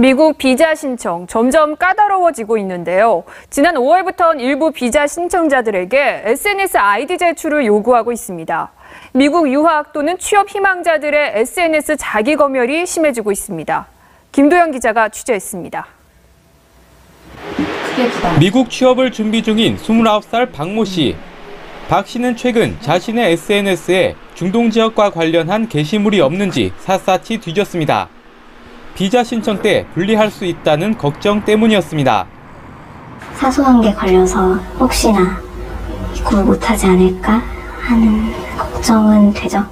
미국 비자 신청 점점 까다로워지고 있는데요. 지난 5월부터는 일부 비자 신청자들에게 SNS 아이디 제출을 요구하고 있습니다. 미국 유학 또는 취업 희망자들의 SNS 자기 검열이 심해지고 있습니다. 김도영 기자가 취재했습니다. 미국 취업을 준비 중인 29살 박모 씨. 박 씨는 최근 자신의 SNS에 중동 지역과 관련한 게시물이 없는지 샅샅이 뒤졌습니다. 비자 신청 때 불리할 수 있다는 걱정 때문이었습니다. 사소한 게 걸려서 혹시나 입국을 못하지 않을까 하는 걱정은 되죠.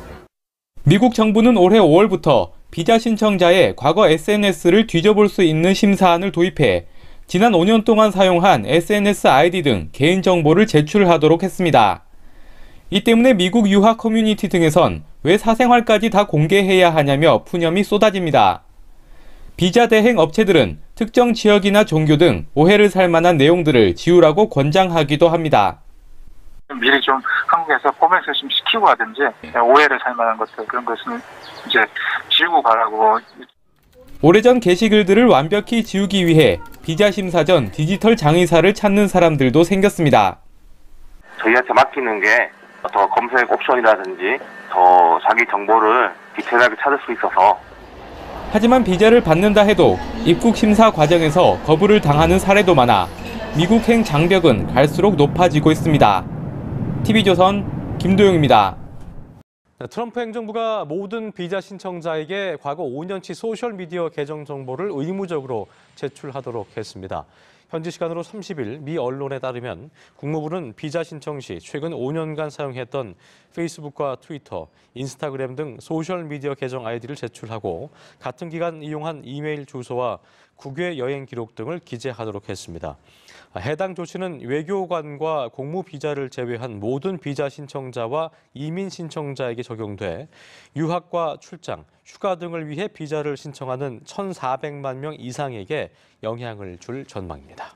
미국 정부는 올해 5월부터 비자 신청자의 과거 SNS를 뒤져볼 수 있는 심사안을 도입해 지난 5년 동안 사용한 SNS 아이디 등 개인정보를 제출하도록 했습니다. 이 때문에 미국 유학 커뮤니티 등에선 왜 사생활까지 다 공개해야 하냐며 푸념이 쏟아집니다. 비자 대행 업체들은 특정 지역이나 종교 등 오해를 살 만한 내용들을 지우라고 권장하기도 합니다. 미리 좀 한국에서 포맷을 좀 시키고 하든지 오해를 살 만한 것들 그런 것은 이제 지우고 가라고 오래전 게시글들을 완벽히 지우기 위해 비자 심사 전 디지털 장의사를 찾는 사람들도 생겼습니다. 저희한테 맡기는 게 더 검색 옵션이라든지 더 자기 정보를 디테일하게 찾을 수 있어서 하지만 비자를 받는다 해도 입국 심사 과정에서 거부를 당하는 사례도 많아 미국행 장벽은 갈수록 높아지고 있습니다. TV조선 김도영입니다. 네, 트럼프 행정부가 모든 비자 신청자에게 과거 5년치 소셜미디어 계정 정보를 의무적으로 제출하도록 했습니다. 현지 시간으로 30일 미 언론에 따르면 국무부는 비자 신청 시 최근 5년간 사용했던 페이스북과 트위터, 인스타그램 등 소셜미디어 계정 아이디를 제출하고 같은 기간 이용한 이메일 주소와 국외 여행 기록 등을 기재하도록 했습니다. 해당 조치는 외교관과 공무 비자를 제외한 모든 비자 신청자와 이민 신청자에게 적용돼 유학과 출장, 휴가 등을 위해 비자를 신청하는 1,400만 명 이상에게 영향을 줄 전망입니다.